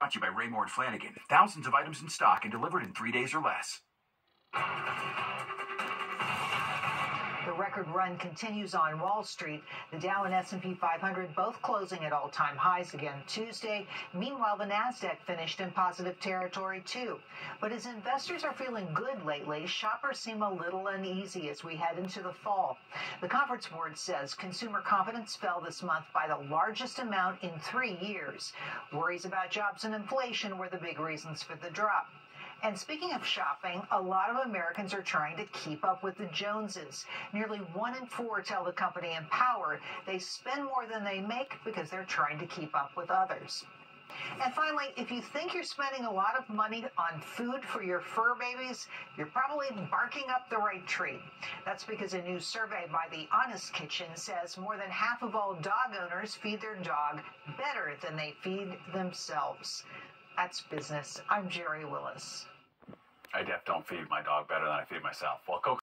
Brought to you by Raymour and Flanigan. Thousands of items in stock and delivered in three days or less. Record run continues on Wall Street. The Dow and S&P 500 both closing at all-time highs again Tuesday. Meanwhile, the Nasdaq finished in positive territory too. But as investors are feeling good lately, shoppers seem a little uneasy as we head into the fall. The conference board says consumer confidence fell this month by the largest amount in 3 years. Worries about jobs and inflation were the big reasons for the drop. And speaking of shopping, a lot of Americans are trying to keep up with the Joneses. Nearly one in four tell the company Empower they spend more than they make because they're trying to keep up with others. And finally, if you think you're spending a lot of money on food for your fur babies, you're probably barking up the right tree. That's because a new survey by the Honest Kitchen says more than half of all dog owners feed their dog better than they feed themselves. That's business. I'm Gerri Willis. I def don't feed my dog better than I feed myself. Well, Coca